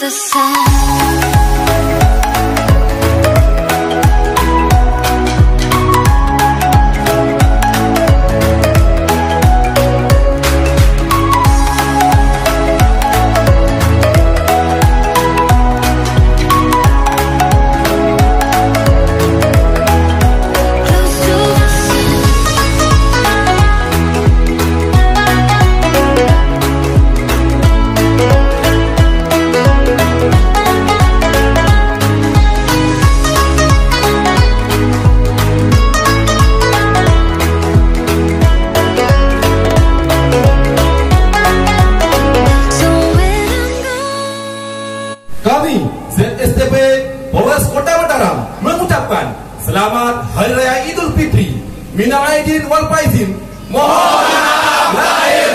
the sun. Selamat Hari Raya Idul Fitri. Minal Aidin Wal Faizin. Mohon maaf lahir.